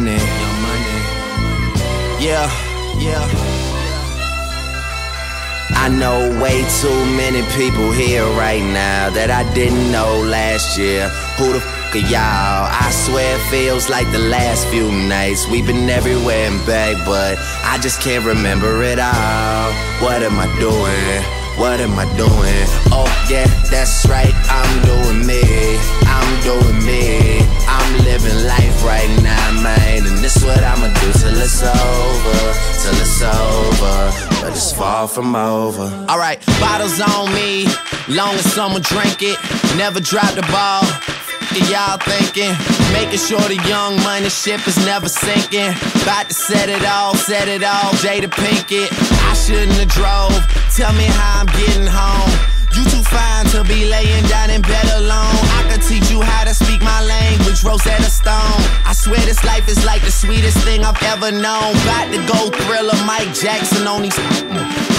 money, young money. Yeah, yeah. I know way too many people here right now that I didn't know last year. Who the fuck are y'all? I swear it feels like the last few nights. We've been everywhere and back, but I just can't remember it all. What am I doing? What am I doing? Oh, yeah, that's right, I'm doing me. It's far from over. Alright, bottles on me. Long as someone drink it. Never drop the ball. Y'all thinking? Making sure the young money ship is never sinking. About to set it all, set it all. Jada Pinkett. I shouldn't have drove. Tell me how I'm getting home. You too fine to be laying down in bed alone. I could teach you how to speak my language, Rosetta swear this life is like the sweetest thing I've ever known. Got the go thriller, Mike Jackson on these.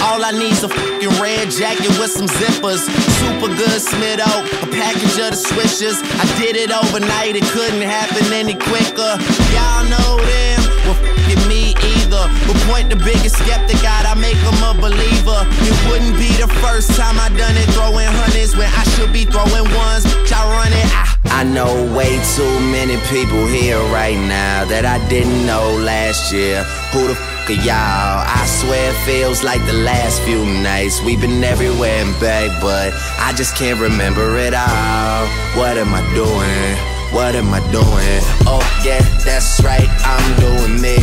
All I need's a fucking red jacket with some zippers. Super good Smitto, a package of the swishers. I did it overnight, it couldn't happen any quicker. Y'all know them, well, fucking me either. But point the biggest skeptic out, I make him a believer. It wouldn't be the first time I done it, throwing hundreds when I should be throwing ones. I run it, I. I know way too many people here right now that I didn't know last year. Who the fuck are y'all? I swear it feels like the last few nights. We've been everywhere and back, but I just can't remember it all. What am I doing? What am I doing? Oh, yeah, that's right, I'm doing me.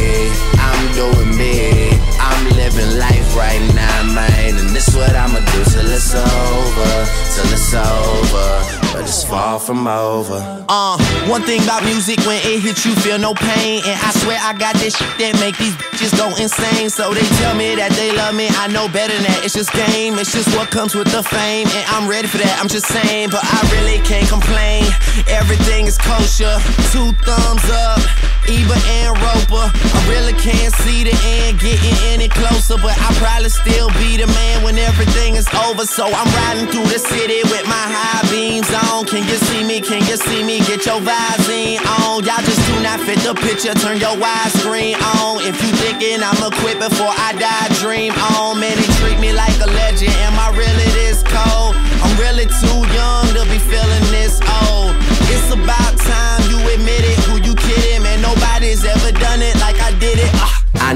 Far from over. Uh, one thing about music, when it hits you, feel no pain. And I swear I got this shit that make these bitches go insane. So they tell me that they love me. I know better than that. It's just game. It's just what comes with the fame. And I'm ready for that. I'm just saying, but I really can't complain. Everything is kosher. Two thumbs up. Ebert and Roeper. Can't see the end getting any closer, but I'll probably still be the man when everything is over. So I'm riding through the city with my high beams on. Can you see me? Can you see me? Get your Visine on. Y'all just do not fit the picture. Turn your widescreen on. If you thinking I'ma quit before I die, dream on. Man, they treat me like a legend. Am I really this cold? I'm really too young to be feeling this old. It's about time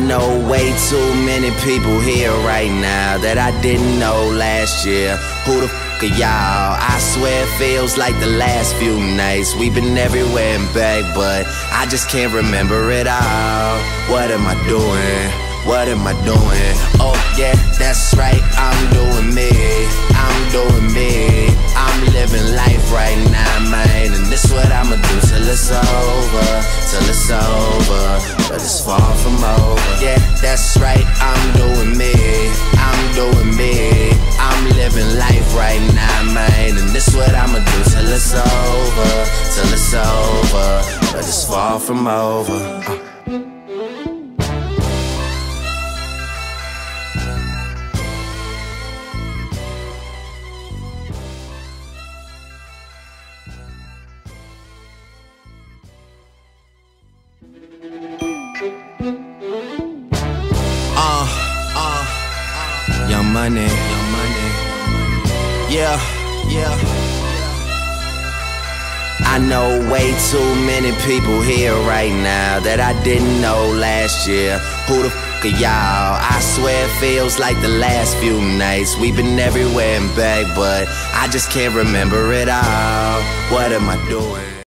know way too many people here right now that I didn't know last year. Who the fuck are y'all? I swear it feels like the last few nights. We've been everywhere and back, but I just can't remember it all. What am I doing? What am I doing? Oh, yeah, that's right, I'm doing me. I'm it's over. Till it's over. But it's far from over. Uh. Uh, uh, money. Yeah, yeah. I know way too many people here right now that I didn't know last year. Who the fuck are y'all? I swear it feels like the last few nights. We've been everywhere and back, but I just can't remember it all. What am I doing?